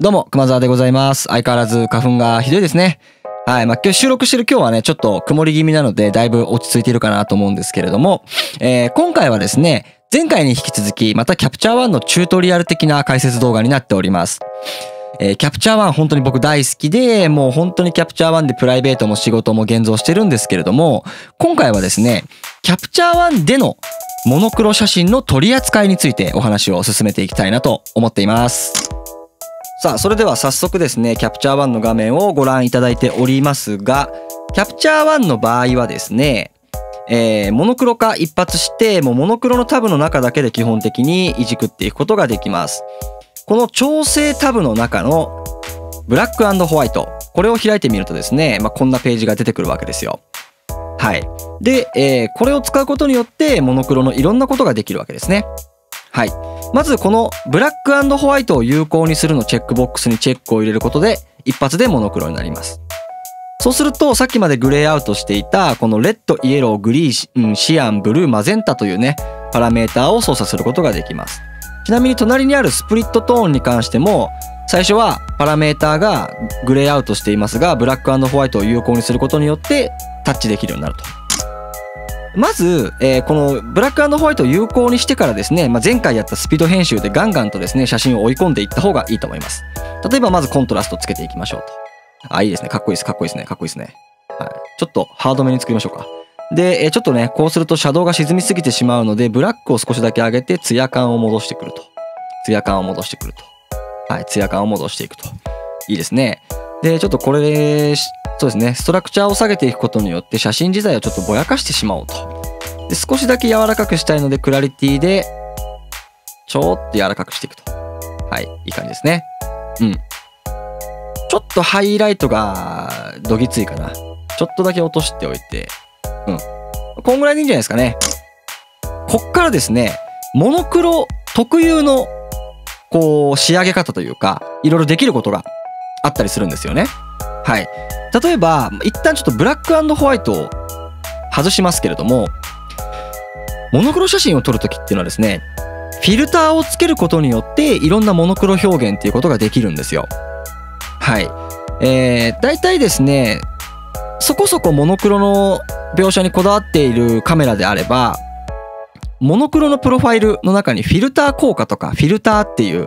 どうも、熊沢でございます。相変わらず花粉がひどいですね。はい。まあ、今日収録してる今日はね、ちょっと曇り気味なので、だいぶ落ち着いているかなと思うんですけれども、えー今回はですね、前回に引き続き、またキャプチャー1のチュートリアル的な解説動画になっております。えーキャプチャー1本当に僕大好きで、もう本当にキャプチャー1でプライベートも仕事も現像してるんですけれども、今回はですね、キャプチャー1でのモノクロ写真の取り扱いについてお話を進めていきたいなと思っています。さあ、それでは早速ですね、キャプチャー1の画面をご覧いただいておりますが、キャプチャー1の場合はですね、えーモノクロ化一発して、もうモノクロのタブの中だけで基本的にいじくっていくことができます。この調整タブの中のブラックホワイト、これを開いてみるとですね、まあ、こんなページが出てくるわけですよ。はい。で、えーこれを使うことによって、モノクロのいろんなことができるわけですね。はい。まずこのブラックホワイトを有効にするのチェックボックスにチェックを入れることで一発でモノクロになります。そうするとさっきまでグレーアウトしていたこのレッド、イエロー、グリーシ、うんシアン、ブルー、マゼンタというねパラメーターを操作することができます。ちなみに隣にあるスプリットトーンに関しても最初はパラメーターがグレーアウトしていますがブラックホワイトを有効にすることによってタッチできるようになると。まず、えーこのブラックホワイトを有効にしてからですね、まあ、前回やったスピード編集でガンガンとですね、写真を追い込んでいった方がいいと思います。例えばまずコントラストつけていきましょうと。あ、いいですね。かっこいいです。かっこいいですね。かっこいいですね。はい。ちょっとハードめに作りましょうか。で、えーちょっとね、こうするとシャドウが沈みすぎてしまうので、ブラックを少しだけ上げて、ツヤ感を戻してくると。ツヤ感を戻してくると。はい。ツヤ感を戻していくと。いいですね。で、ちょっとこれ、そうですね。ストラクチャーを下げていくことによって、写真自体をちょっとぼやかしてしまおうと。で少しだけ柔らかくしたいのでクラリティでちょっと柔らかくしていくと。はいいい感じですね。うん。ちょっとハイライトがどぎついかな。ちょっとだけ落としておいて。うん。こんぐらいでいいんじゃないですかね。こっからですねモノクロ特有のこう仕上げ方というかいろいろできることがあったりするんですよね。はい。例えば一旦ちょっとブラックホワイトを外しますけれどもモノクロ写真を撮るときっていうのはですねフィルターをつけることによっていろんなモノクロ表現っていうことができるんですよ。はい。えー、大体ですねそこそこモノクロの描写にこだわっているカメラであればモノクロのプロファイルの中にフィルター効果とかフィルターっていう、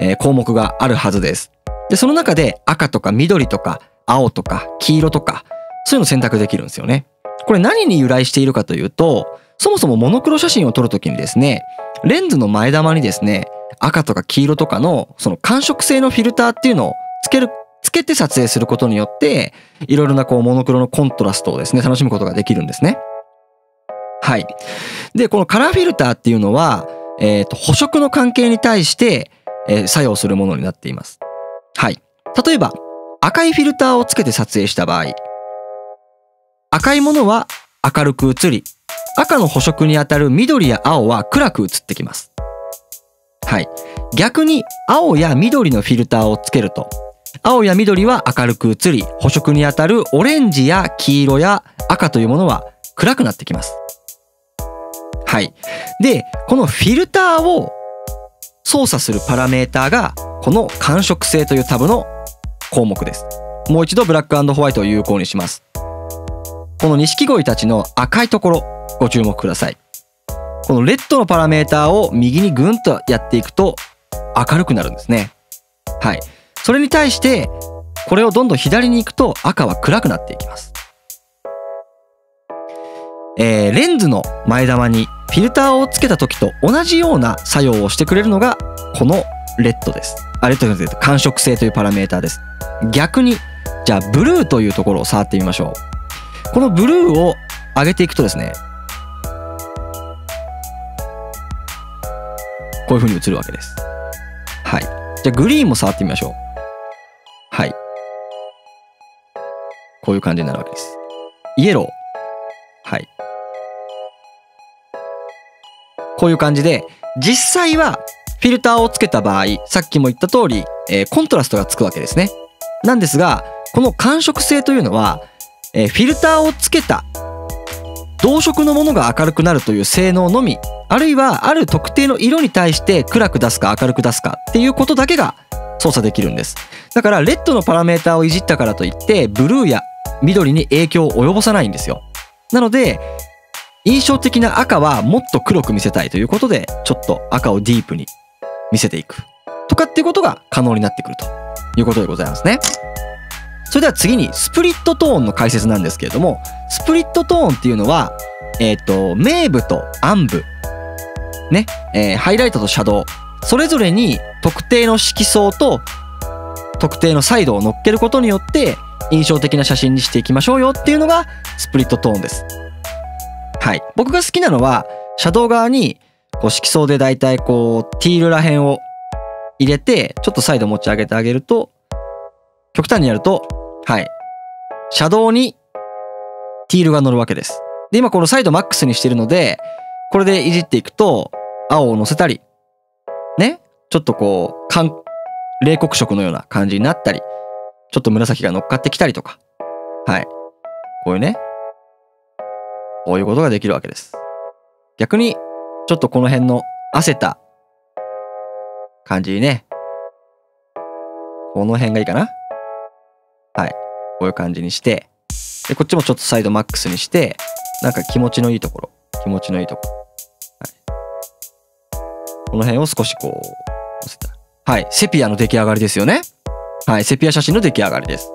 え項目があるはずです。でその中で赤とか緑とか青とか黄色とかそういうの選択できるんですよねこれ何に由来しているかというとそもそもモノクロ写真を撮るときにですね、レンズの前玉にですね、赤とか黄色とかのその感触性のフィルターっていうのをつける、つけて撮影することによって、いろいろなこうモノクロのコントラストをですね、楽しむことができるんですね。はい。で、このカラーフィルターっていうのは、えっ、と、補色の関係に対して、えー作用するものになっています。はい。例えば、赤いフィルターをつけて撮影した場合、赤いものは明るく映り、赤の補色にあたる緑や青は暗く映ってきます。はい。逆に青や緑のフィルターをつけると、青や緑は明るく映り、補色にあたるオレンジや黄色や赤というものは暗くなってきます。はい。で、このフィルターを操作するパラメーターが、この感触性というタブの項目です。もう一度ブラックホワイトを有効にします。この錦鯉たちの赤いところ、ご注目ください。このレッドのパラメーターを右にぐんとやっていくと明るくなるんですね。はい。それに対して、これをどんどん左に行くと赤は暗くなっていきます。えーレンズの前玉にフィルターをつけた時と同じような作用をしてくれるのがこのレッドです。あ、レッドじゃなくて感触性というパラメーターです。逆に、じゃあブルーというところを触ってみましょう。このブルーを上げていくとですね、こういう風に映るわけです。はい。じゃあグリーンも触ってみましょう。はい。こういう感じになるわけです。イエロー。はい。こういう感じで、実際はフィルターをつけた場合、さっきも言った通り、えーコントラストがつくわけですね。なんですが、この感触性というのは、えーフィルターをつけた同色のものが明るくなるという性能のみあるいはある特定の色に対して暗く出すか明るく出すかっていうことだけが操作できるんですだからレッドのパラメータをいじったからといってブルーや緑に影響を及ぼさないんですよなので印象的な赤はもっと黒く見せたいということでちょっと赤をディープに見せていく。とかっていうことが可能になってくるということでございますね。それでは次にスプリットトーンの解説なんですけれどもスプリットトーンっていうのはえっ、ー、と明部と暗部。ね、えー、ハイライトとシャドウ。それぞれに特定の色相と特定のサイドを乗っけることによって印象的な写真にしていきましょうよっていうのがスプリットトーンです。はい。僕が好きなのは、シャドウ側にこう色相でだいたいこうティールら辺を入れて、ちょっとサイド持ち上げてあげると、極端にやると、はい。シャドウにティールが乗るわけです。で、今このサイドマックスにしてるので、これでいじっていくと、青を乗せたり、ね、ちょっとこう、冷黒色のような感じになったり、ちょっと紫が乗っかってきたりとか、はい。こういうね、こういうことができるわけです。逆に、ちょっとこの辺の汗た感じにね、この辺がいいかなはい。こういう感じにして、で、こっちもちょっとサイドマックスにして、なんか気持ちのいいところ、気持ちのいいところ。はい。この辺を少しこう、乗せた。はい。セピアの出来上がりですよね。はい。セピア写真の出来上がりです。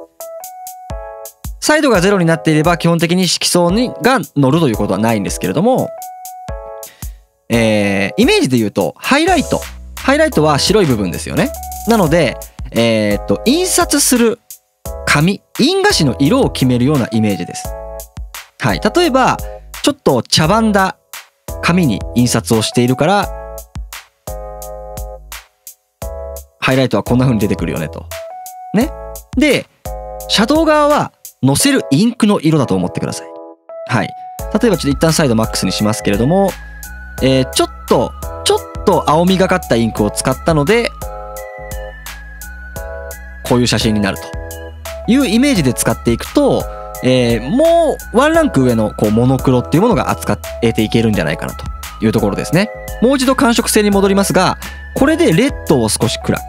サイドがゼロになっていれば基本的に色相にが乗るということはないんですけれども、えー、イメージで言うとハイライト。ハイライトは白い部分ですよね。なのでえー、っと印刷する紙印画紙の色を決めるようなイメージです。はい。例えばちょっと茶番だ紙に印刷をしているからハイライトはこんな風に出てくるよねと。ね。でシャドウ側は載せるインクの色だと思ってください。はい。例えばちょっと一旦サイドマックスにしますけれども、えー、ちょっと、ちょっと青みがかったインクを使ったので、こういう写真になるというイメージで使っていくと、えー、もうワンランク上のこうモノクロっていうものが扱えていけるんじゃないかなというところですね。もう一度感触性に戻りますが、これでレッドを少し暗く。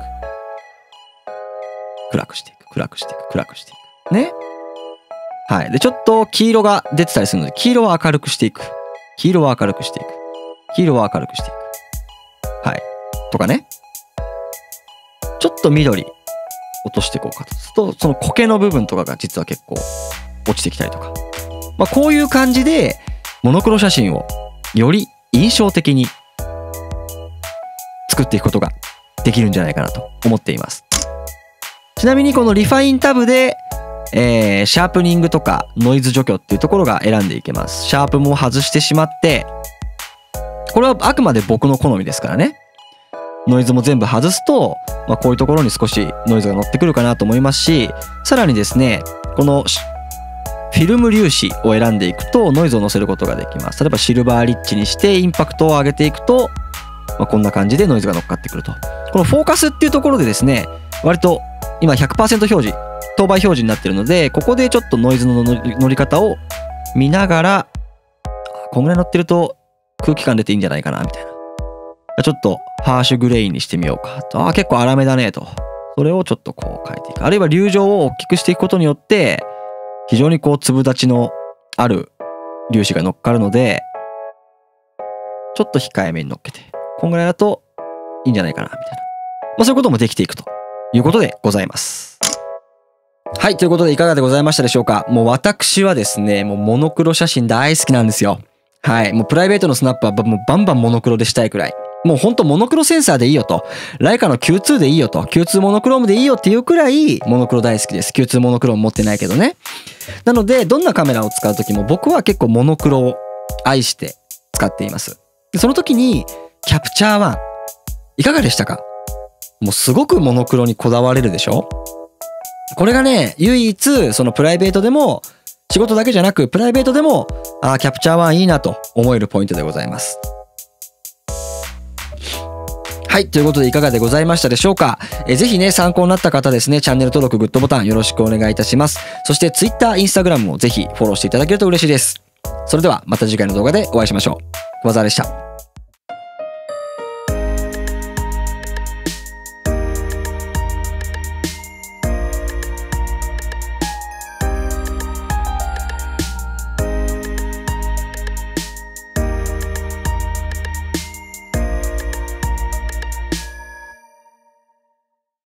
暗くしていく、暗くしていく、暗くしていく。ね。はい。で、ちょっと黄色が出てたりするので、黄色は明るくしていく。黄色は明るくしていく。黄色は明るくしていく。はい。とかね。ちょっと緑落としていこうかと。すると、その苔の部分とかが実は結構落ちてきたりとか。まあ、こういう感じで、モノクロ写真をより印象的に作っていくことができるんじゃないかなと思っています。ちなみにこのリファインタブでえー、シャープニングとかノイズ除去っていうところが選んでいけます。シャープも外してしまって、これはあくまで僕の好みですからね。ノイズも全部外すと、まあ、こういうところに少しノイズが乗ってくるかなと思いますし、さらにですね、このフィルム粒子を選んでいくとノイズを乗せることができます。例えばシルバーリッチにしてインパクトを上げていくと、まあ、こんな感じでノイズが乗っかってくると。このフォーカスっていうところでですね、割と今100%表示当倍表示になってるので、ここでちょっとノイズの乗り方を見ながら、こんぐらい乗ってると空気感出ていいんじゃないかな、みたいな。ちょっとハーシュグレインにしてみようかと。あ、結構粗めだね、と。それをちょっとこう変えていく。あるいは流状を大きくしていくことによって、非常にこう粒立ちのある粒子が乗っかるので、ちょっと控えめに乗っけて、こんぐらいだといいんじゃないかな、みたいな。まあそういうこともできていくということでございます。はい、ということでいかがでございましたでしょうかもう私はですね、もうモノクロ写真大好きなんですよ。はい、もうプライベートのスナップはもうバンバンモノクロでしたいくらい。もうほんとモノクロセンサーでいいよと。ライカの Q2 でいいよと。Q2 モノクロームでいいよっていうくらいモノクロ大好きです。Q2 モノクローム持ってないけどね。なので、どんなカメラを使う時も僕は結構モノクロを愛して使っています。その時に、キャプチャー1。いかがでしたか？もうすごくモノクロにこだわれるでしょ？これがね、唯一、そのプライベートでも、仕事だけじゃなく、プライベートでも、ああ、キャプチャー1いいなと思えるポイントでございます。はい。ということでいかがでございましたでしょうか？えぜひね、参考になった方ですね、チャンネル登録、グッドボタンよろしくお願いいたします。そして Twitter、Instagram もぜひフォローしていただけると嬉しいです。それではまた次回の動画でお会いしましょう。小沢でした。